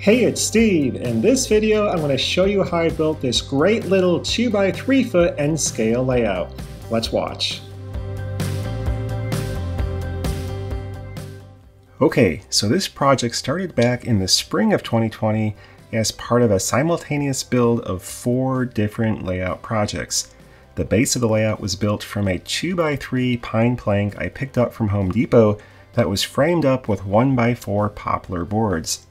Hey, it's Steve. In this video, I'm going to show you how I built this great little 2x3 foot N scale layout. Let's watch. Okay, so this project started back in the spring of 2020 as part of a simultaneous build of four different layout projects. The base of the layout was built from a 2x3 pine plank I picked up from Home Depot that was framed up with 1x4 poplar boards.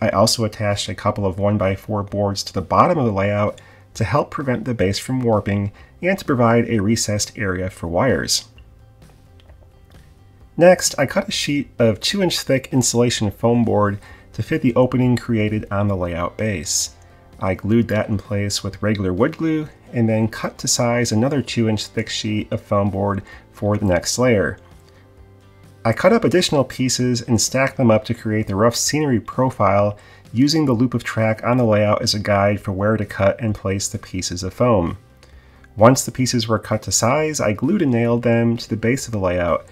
I also attached a couple of 1x4 boards to the bottom of the layout to help prevent the base from warping and to provide a recessed area for wires. Next, I cut a sheet of 2 inch thick insulation foam board to fit the opening created on the layout base. I glued that in place with regular wood glue and then cut to size another 2 inch thick sheet of foam board for the next layer. I cut up additional pieces and stacked them up to create the rough scenery profile using the loop of track on the layout as a guide for where to cut and place the pieces of foam. Once the pieces were cut to size, I glued and nailed them to the base of the layout.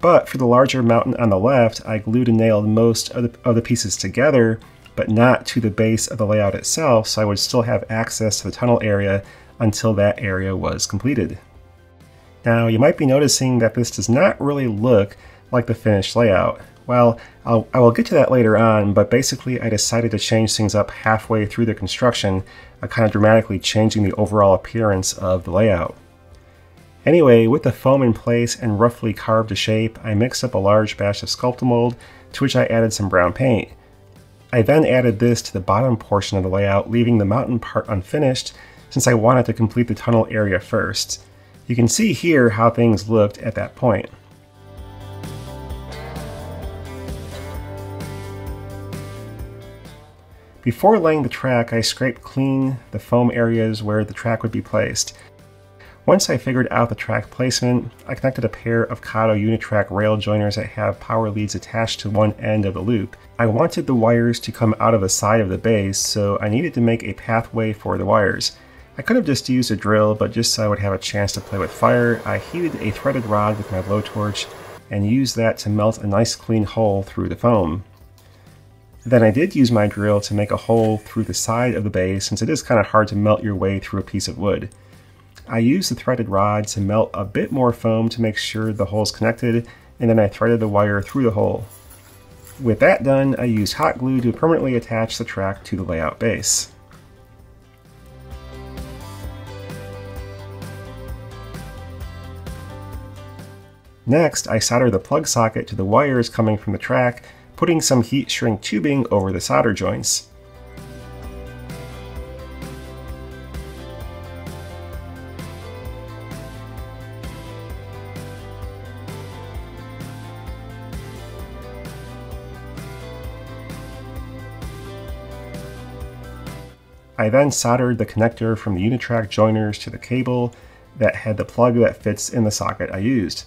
But for the larger mountain on the left, I glued and nailed most of the, of the pieces together, but not to the base of the layout itself, so I would still have access to the tunnel area until that area was completed. Now, you might be noticing that this does not really look like the finished layout. Well, I'll, I will get to that later on, but basically I decided to change things up halfway through the construction, uh, kind of dramatically changing the overall appearance of the layout. Anyway, with the foam in place and roughly carved to shape, I mixed up a large batch of Sculptamold, to which I added some brown paint. I then added this to the bottom portion of the layout, leaving the mountain part unfinished, since I wanted to complete the tunnel area first. You can see here how things looked at that point. Before laying the track, I scraped clean the foam areas where the track would be placed. Once I figured out the track placement, I connected a pair of Kato Unitrack rail joiners that have power leads attached to one end of the loop. I wanted the wires to come out of the side of the base, so I needed to make a pathway for the wires. I could have just used a drill, but just so I would have a chance to play with fire, I heated a threaded rod with my blowtorch and used that to melt a nice clean hole through the foam. Then I did use my drill to make a hole through the side of the base since it is kind of hard to melt your way through a piece of wood. I used the threaded rod to melt a bit more foam to make sure the hole is connected and then I threaded the wire through the hole. With that done, I used hot glue to permanently attach the track to the layout base. Next, I solder the plug socket to the wires coming from the track putting some heat shrink tubing over the solder joints. I then soldered the connector from the Unitrack joiners to the cable that had the plug that fits in the socket I used.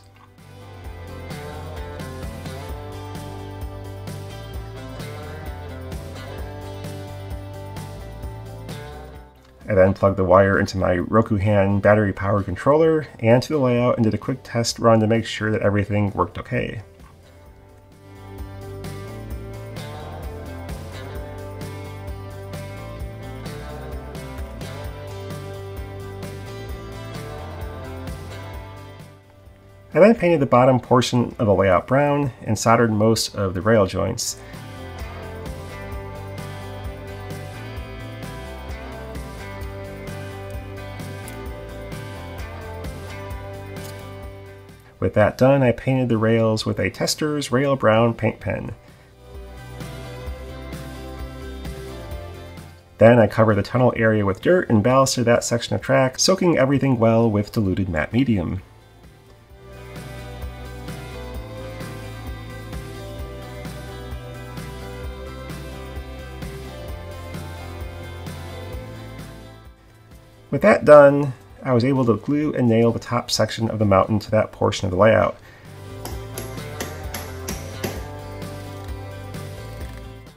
Then plugged the wire into my Rokuhan battery powered controller and to the layout and did a quick test run to make sure that everything worked okay. I then painted the bottom portion of the layout brown and soldered most of the rail joints. With that done, I painted the rails with a Testors Rail Brown paint pen. Then I covered the tunnel area with dirt and ballasted that section of track, soaking everything well with diluted matte medium. With that done, I was able to glue and nail the top section of the mountain to that portion of the layout.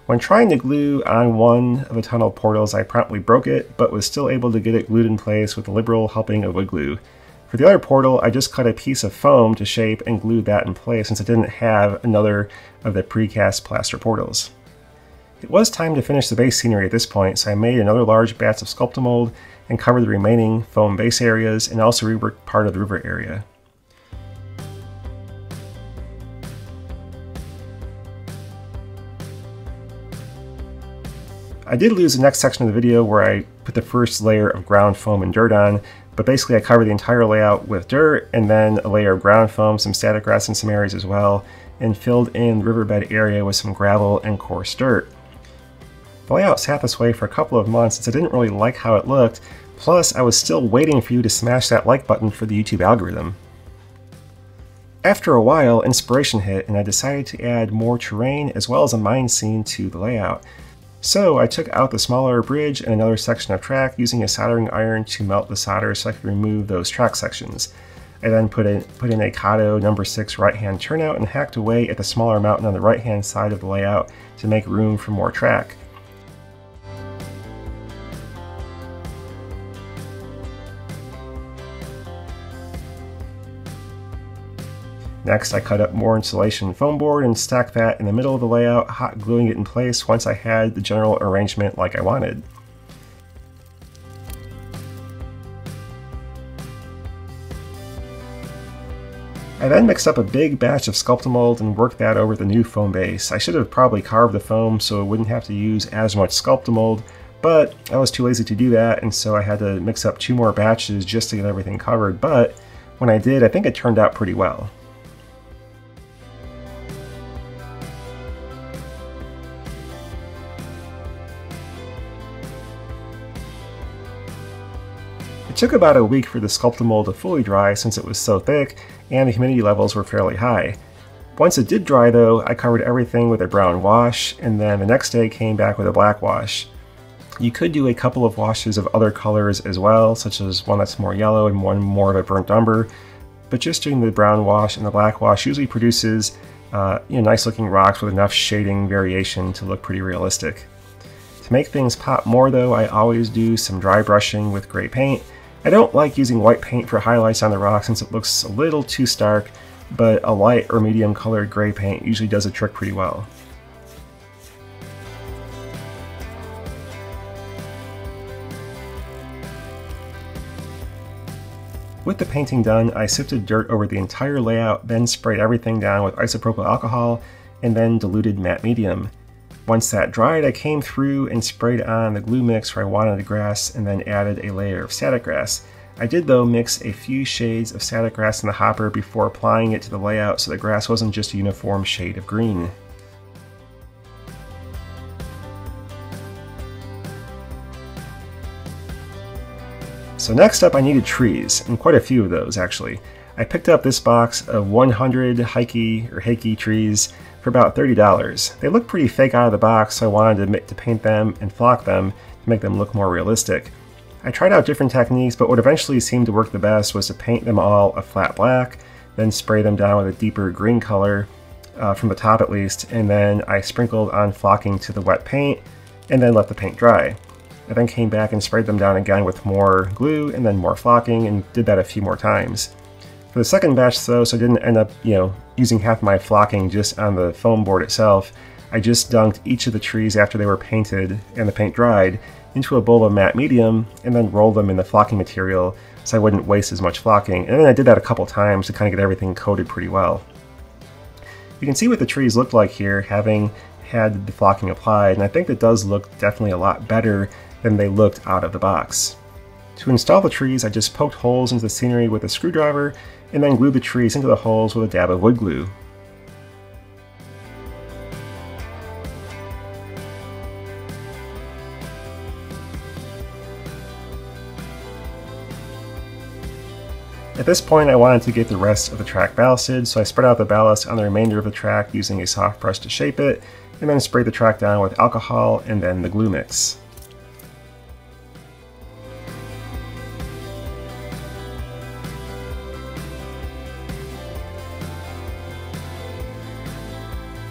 When trying to glue on one of the tunnel portals, I promptly broke it, but was still able to get it glued in place with a liberal helping of wood glue. For the other portal, I just cut a piece of foam to shape and glued that in place since I didn't have another of the precast plaster portals. It was time to finish the base scenery at this point, so I made another large batch of Sculptamold and cover the remaining foam base areas and also rework part of the river area. I did lose the next section of the video where I put the first layer of ground foam and dirt on, but basically I covered the entire layout with dirt and then a layer of ground foam, some static grass in some areas as well, and filled in the riverbed area with some gravel and coarse dirt. The layout sat this way for a couple of months since I didn't really like how it looked, plus I was still waiting for you to smash that like button for the YouTube algorithm. After a while, inspiration hit and I decided to add more terrain as well as a mine scene to the layout. So I took out the smaller bridge and another section of track using a soldering iron to melt the solder so I could remove those track sections. I then put in, put in a Kato number 6 right-hand turnout and hacked away at the smaller mountain on the right-hand side of the layout to make room for more track. Next, I cut up more insulation foam board and stacked that in the middle of the layout, hot gluing it in place once I had the general arrangement like I wanted. I then mixed up a big batch of Sculptamold and worked that over the new foam base. I should have probably carved the foam so it wouldn't have to use as much Sculptamold, but I was too lazy to do that and so I had to mix up two more batches just to get everything covered, but when I did, I think it turned out pretty well. Took about a week for the Sculptamold to fully dry since it was so thick and the humidity levels were fairly high. Once it did dry though, I covered everything with a brown wash and then the next day came back with a black wash. You could do a couple of washes of other colors as well, such as one that's more yellow and one more of a burnt umber, but just doing the brown wash and the black wash usually produces uh, you know, nice looking rocks with enough shading variation to look pretty realistic. To make things pop more though, I always do some dry brushing with gray paint, I don't like using white paint for highlights on the rock since it looks a little too stark, but a light or medium colored gray paint usually does the trick pretty well. With the painting done, I sifted dirt over the entire layout, then sprayed everything down with isopropyl alcohol, and then diluted matte medium. Once that dried, I came through and sprayed on the glue mix where I wanted the grass and then added a layer of static grass. I did though mix a few shades of static grass in the hopper before applying it to the layout so the grass wasn't just a uniform shade of green. So next up I needed trees, and quite a few of those actually. I picked up this box of 100 Heike or Heike trees for about $30. They look pretty fake out of the box, so I wanted to, to paint them and flock them to make them look more realistic. I tried out different techniques, but what eventually seemed to work the best was to paint them all a flat black, then spray them down with a deeper green color, uh, from the top at least, and then I sprinkled on flocking to the wet paint, and then let the paint dry. I then came back and sprayed them down again with more glue and then more flocking and did that a few more times. For the second batch though, so I didn't end up, you know, using half my flocking just on the foam board itself, I just dunked each of the trees after they were painted and the paint dried into a bowl of matte medium and then rolled them in the flocking material so I wouldn't waste as much flocking. And then I did that a couple times to kind of get everything coated pretty well. You can see what the trees look like here having had the flocking applied, and I think it does look definitely a lot better than they looked out of the box. To install the trees, I just poked holes into the scenery with a screwdriver and then glue the trees into the holes with a dab of wood glue. At this point I wanted to get the rest of the track ballasted, so I spread out the ballast on the remainder of the track using a soft brush to shape it, and then sprayed the track down with alcohol and then the glue mix.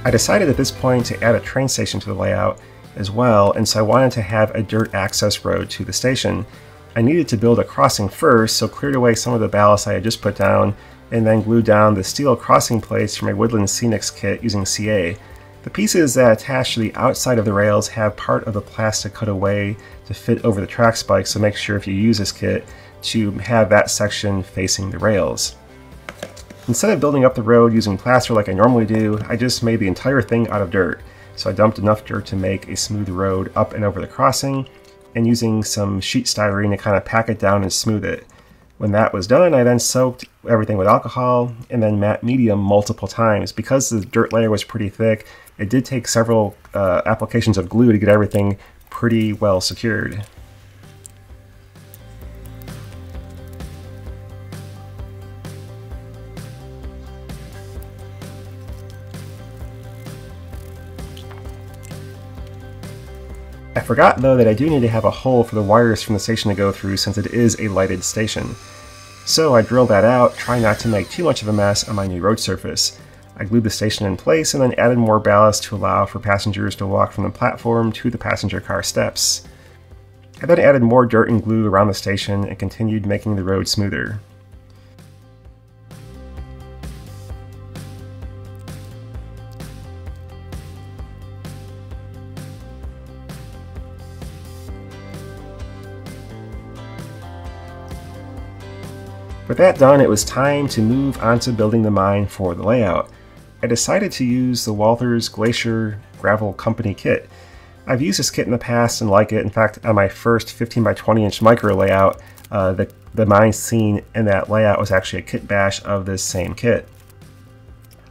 I decided at this point to add a train station to the layout as well, and so I wanted to have a dirt access road to the station. I needed to build a crossing first, so cleared away some of the ballast I had just put down, and then glued down the steel crossing plates from a Woodland Scenics kit using CA. The pieces that attach to the outside of the rails have part of the plastic cut away to fit over the track spike, so make sure if you use this kit to have that section facing the rails. Instead of building up the road using plaster like I normally do, I just made the entire thing out of dirt. So I dumped enough dirt to make a smooth road up and over the crossing, and using some sheet styrene to kind of pack it down and smooth it. When that was done, I then soaked everything with alcohol and then matte medium multiple times. Because the dirt layer was pretty thick, it did take several uh, applications of glue to get everything pretty well secured. I forgot though that I do need to have a hole for the wires from the station to go through since it is a lighted station. So I drilled that out, trying not to make too much of a mess on my new road surface. I glued the station in place and then added more ballast to allow for passengers to walk from the platform to the passenger car steps. I then added more dirt and glue around the station and continued making the road smoother. With that done, it was time to move on to building the mine for the layout. I decided to use the Walthers Glacier Gravel Company kit. I've used this kit in the past and like it. In fact, on my first 15 by 20 inch micro layout, uh, the, the mine scene in that layout was actually a kit bash of this same kit.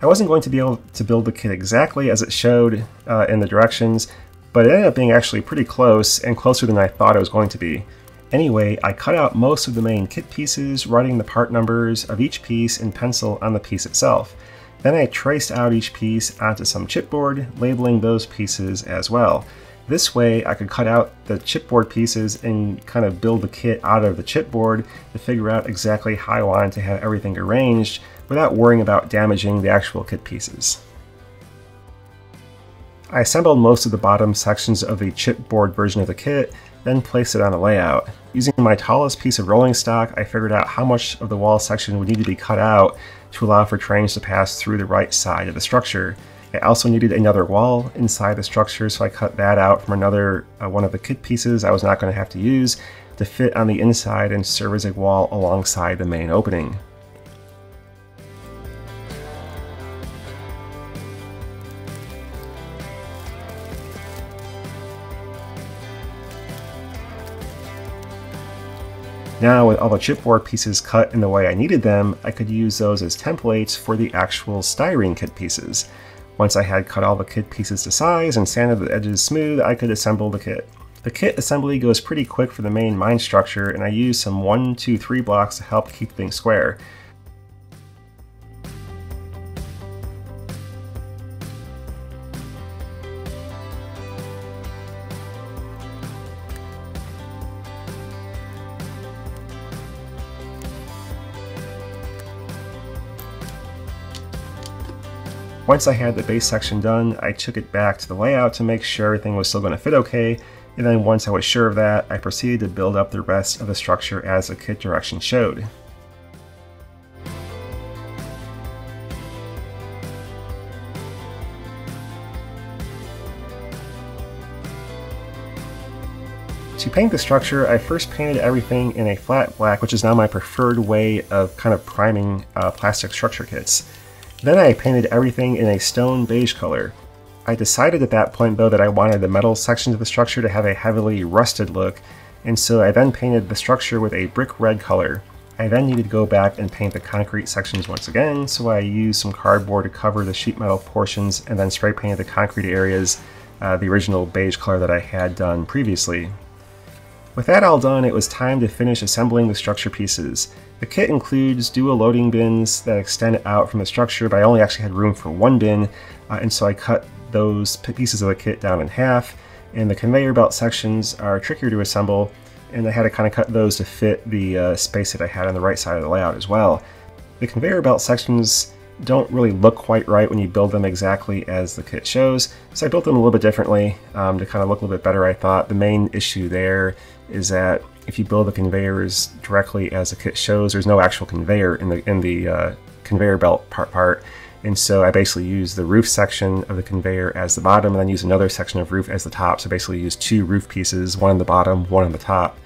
I wasn't going to be able to build the kit exactly as it showed uh, in the directions, but it ended up being actually pretty close and closer than I thought it was going to be. Anyway, I cut out most of the main kit pieces, writing the part numbers of each piece in pencil on the piece itself. Then I traced out each piece onto some chipboard, labeling those pieces as well. This way I could cut out the chipboard pieces and kind of build the kit out of the chipboard to figure out exactly how I wanted to have everything arranged without worrying about damaging the actual kit pieces. I assembled most of the bottom sections of the chipboard version of the kit, then place it on a layout. Using my tallest piece of rolling stock, I figured out how much of the wall section would need to be cut out to allow for trains to pass through the right side of the structure. I also needed another wall inside the structure, so I cut that out from another uh, one of the kit pieces I was not going to have to use to fit on the inside and serve as a wall alongside the main opening. Now with all the chipboard pieces cut in the way I needed them, I could use those as templates for the actual styrene kit pieces. Once I had cut all the kit pieces to size and sanded the edges smooth, I could assemble the kit. The kit assembly goes pretty quick for the main mine structure, and I use some 1, 2, 3 blocks to help keep things square. Once I had the base section done, I took it back to the layout to make sure everything was still going to fit okay, and then once I was sure of that, I proceeded to build up the rest of the structure as the kit direction showed. To paint the structure, I first painted everything in a flat black, which is now my preferred way of kind of priming uh, plastic structure kits. Then I painted everything in a stone beige color. I decided at that point though that I wanted the metal sections of the structure to have a heavily rusted look, and so I then painted the structure with a brick red color. I then needed to go back and paint the concrete sections once again, so I used some cardboard to cover the sheet metal portions and then spray painted the concrete areas uh, the original beige color that I had done previously. With that all done, it was time to finish assembling the structure pieces. The kit includes dual loading bins that extend out from the structure, but I only actually had room for one bin, uh, and so I cut those pieces of the kit down in half. And the conveyor belt sections are trickier to assemble, and I had to kind of cut those to fit the uh, space that I had on the right side of the layout as well. The conveyor belt sections don't really look quite right when you build them exactly as the kit shows, so I built them a little bit differently um, to kind of look a little bit better, I thought. The main issue there is that if you build the conveyors directly as the kit shows, there's no actual conveyor in the in the uh, conveyor belt part part, And so I basically use the roof section of the conveyor as the bottom and then use another section of roof as the top. So basically use two roof pieces, one on the bottom, one on the top,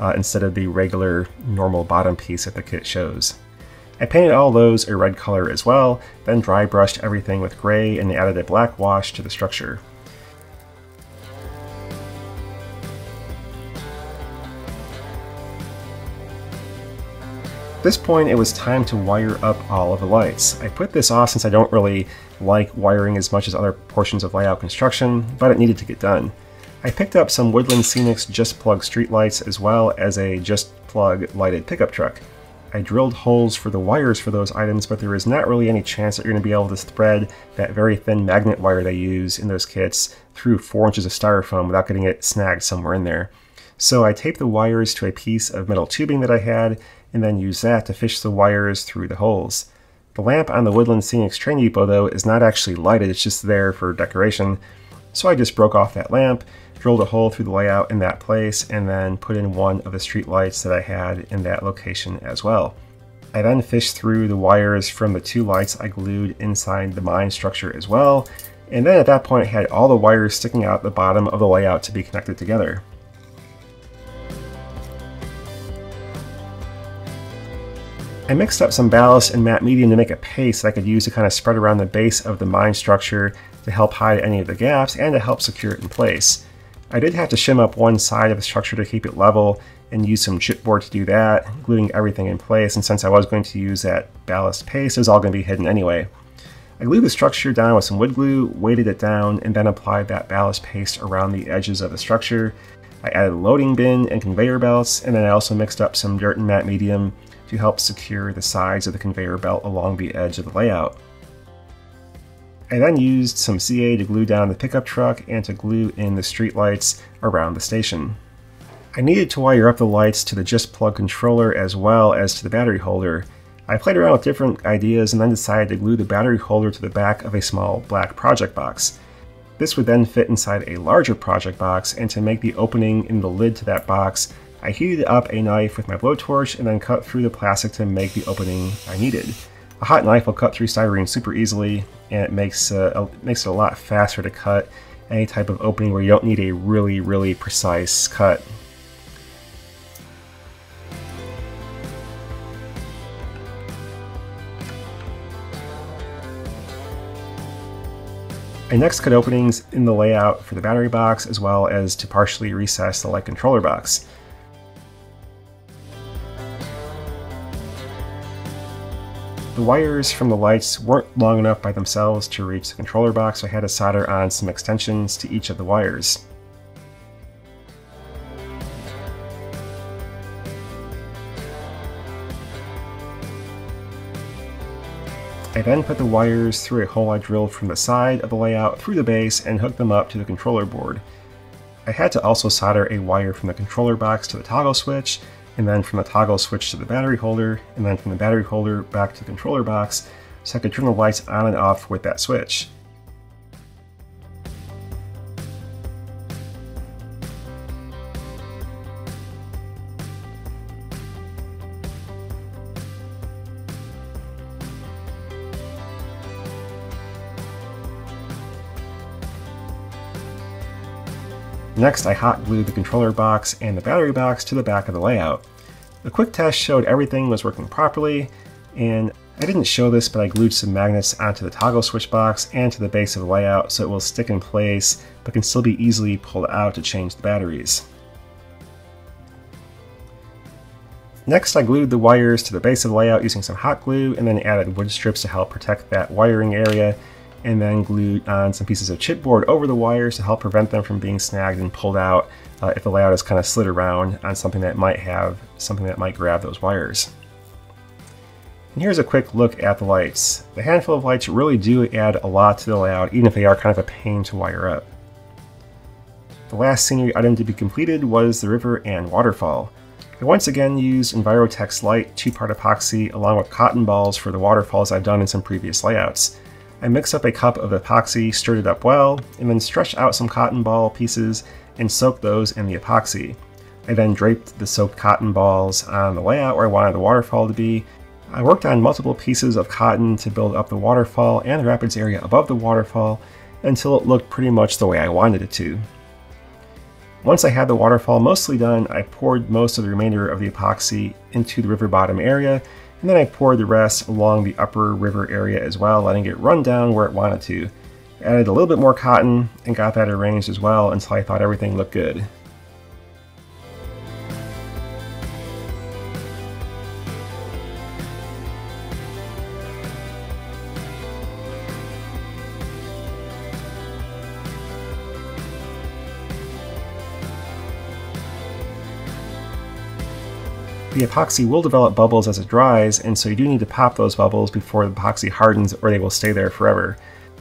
uh, instead of the regular normal bottom piece that the kit shows. I painted all those a red color as well, then dry brushed everything with gray and added a black wash to the structure. This point, it was time to wire up all of the lights. I put this off since I don't really like wiring as much as other portions of layout construction, but it needed to get done. I picked up some Woodland Scenics Just Plug streetlights as well as a Just Plug lighted pickup truck. I drilled holes for the wires for those items, but there is not really any chance that you're going to be able to thread that very thin magnet wire they use in those kits through 4 inches of styrofoam without getting it snagged somewhere in there. So I taped the wires to a piece of metal tubing that I had, and then use that to fish the wires through the holes. The lamp on the Woodland Scenics Train Depot though is not actually lighted, it's just there for decoration. So I just broke off that lamp, drilled a hole through the layout in that place, and then put in one of the street lights that I had in that location as well. I then fished through the wires from the two lights I glued inside the mine structure as well, and then at that point I had all the wires sticking out the bottom of the layout to be connected together. I mixed up some ballast and matte medium to make a paste that I could use to kind of spread around the base of the mine structure to help hide any of the gaps and to help secure it in place. I did have to shim up one side of the structure to keep it level and use some chipboard to do that, gluing everything in place, and since I was going to use that ballast paste, it was all going to be hidden anyway. I glued the structure down with some wood glue, weighted it down, and then applied that ballast paste around the edges of the structure. I added a loading bin and conveyor belts, and then I also mixed up some dirt and matte medium to help secure the sides of the conveyor belt along the edge of the layout. I then used some CA to glue down the pickup truck and to glue in the streetlights around the station. I needed to wire up the lights to the Just Plug controller as well as to the battery holder. I played around with different ideas and then decided to glue the battery holder to the back of a small black project box. This would then fit inside a larger project box and to make the opening in the lid to that box, I heated up a knife with my blowtorch and then cut through the plastic to make the opening I needed. A hot knife will cut through styrene super easily and it makes, uh, makes it a lot faster to cut any type of opening where you don't need a really, really precise cut. I next cut openings in the layout for the battery box as well as to partially recess the light controller box. The wires from the lights weren't long enough by themselves to reach the controller box, so I had to solder on some extensions to each of the wires. I then put the wires through a hole I drilled from the side of the layout through the base and hooked them up to the controller board. I had to also solder a wire from the controller box to the toggle switch, and then from the toggle switch to the battery holder, and then from the battery holder back to the controller box, so I could turn the lights on and off with that switch. Next, I hot glued the controller box and the battery box to the back of the layout. A quick test showed everything was working properly, and I didn't show this, but I glued some magnets onto the toggle switch box and to the base of the layout so it will stick in place, but can still be easily pulled out to change the batteries. Next, I glued the wires to the base of the layout using some hot glue and then added wood strips to help protect that wiring area and then glued on some pieces of chipboard over the wires to help prevent them from being snagged and pulled out uh, if the layout is kind of slid around on something that might have something that might grab those wires. And here's a quick look at the lights. The handful of lights really do add a lot to the layout, even if they are kind of a pain to wire up. The last scenery item to be completed was the river and waterfall. I once again used EnviroTex Lite two-part epoxy along with cotton balls for the waterfalls I've done in some previous layouts. I mixed up a cup of epoxy, stirred it up well, and then stretched out some cotton ball pieces and soaked those in the epoxy. I then draped the soaked cotton balls on the layout where I wanted the waterfall to be. I worked on multiple pieces of cotton to build up the waterfall and the rapids area above the waterfall until it looked pretty much the way I wanted it to. Once I had the waterfall mostly done, I poured most of the remainder of the epoxy into the river bottom area, and then I poured the rest along the upper river area as well, letting it run down where it wanted to. Added a little bit more cotton and got that arranged as well until I thought everything looked good. The epoxy will develop bubbles as it dries, and so you do need to pop those bubbles before the epoxy hardens or they will stay there forever.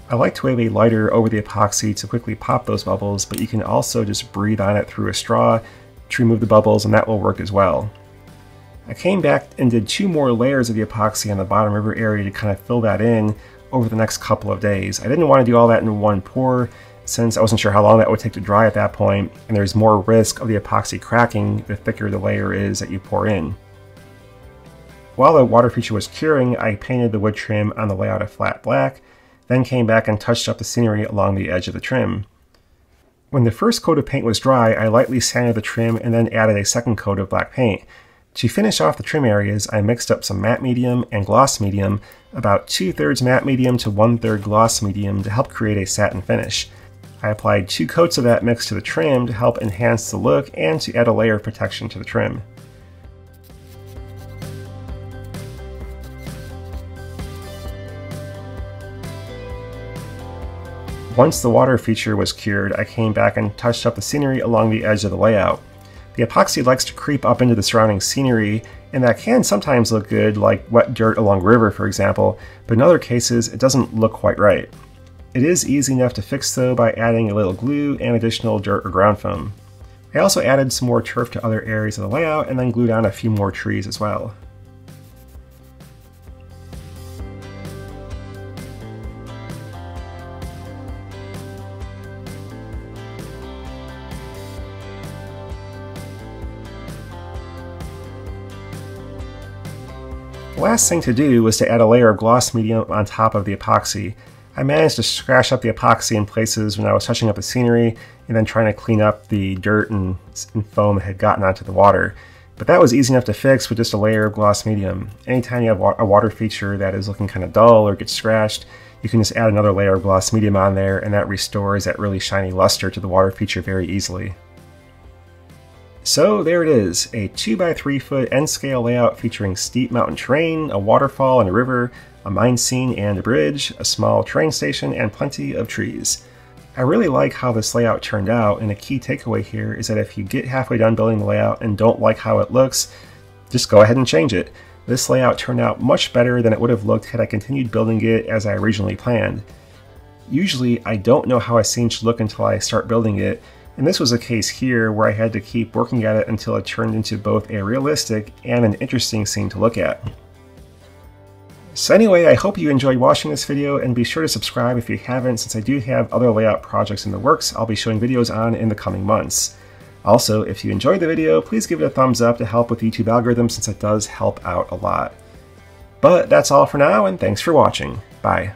I like to wave a lighter over the epoxy to quickly pop those bubbles, but you can also just breathe on it through a straw to remove the bubbles and that will work as well. I came back and did two more layers of the epoxy on the bottom river area to kind of fill that in over the next couple of days. I didn't want to do all that in one pour, since I wasn't sure how long that would take to dry at that point, and there's more risk of the epoxy cracking the thicker the layer is that you pour in. While the water feature was curing, I painted the wood trim on the layout a flat black, then came back and touched up the scenery along the edge of the trim. When the first coat of paint was dry, I lightly sanded the trim and then added a second coat of black paint. To finish off the trim areas, I mixed up some matte medium and gloss medium, about two-thirds matte medium to one-third gloss medium to help create a satin finish. I applied two coats of that mix to the trim to help enhance the look and to add a layer of protection to the trim. Once the water feature was cured, I came back and touched up the scenery along the edge of the layout. The epoxy likes to creep up into the surrounding scenery, and that can sometimes look good, like wet dirt along river for example, but in other cases it doesn't look quite right. It is easy enough to fix though by adding a little glue and additional dirt or ground foam. I also added some more turf to other areas of the layout and then glued on a few more trees as well. The last thing to do was to add a layer of gloss medium on top of the epoxy. I managed to scratch up the epoxy in places when I was touching up the scenery and then trying to clean up the dirt and, and foam that had gotten onto the water. But that was easy enough to fix with just a layer of gloss medium. Anytime you have a water feature that is looking kind of dull or gets scratched, you can just add another layer of gloss medium on there and that restores that really shiny luster to the water feature very easily. So there it is, a 2x3 foot N-scale layout featuring steep mountain terrain, a waterfall and a river, a mine scene and a bridge, a small train station, and plenty of trees. I really like how this layout turned out, and a key takeaway here is that if you get halfway done building the layout and don't like how it looks, just go ahead and change it. This layout turned out much better than it would have looked had I continued building it as I originally planned. Usually, I don't know how a scene should look until I start building it, and this was a case here where I had to keep working at it until it turned into both a realistic and an interesting scene to look at. So anyway, I hope you enjoyed watching this video and be sure to subscribe if you haven't since I do have other layout projects in the works I'll be showing videos on in the coming months. Also, if you enjoyed the video, please give it a thumbs up to help with the YouTube algorithm since it does help out a lot. But that's all for now and thanks for watching. Bye.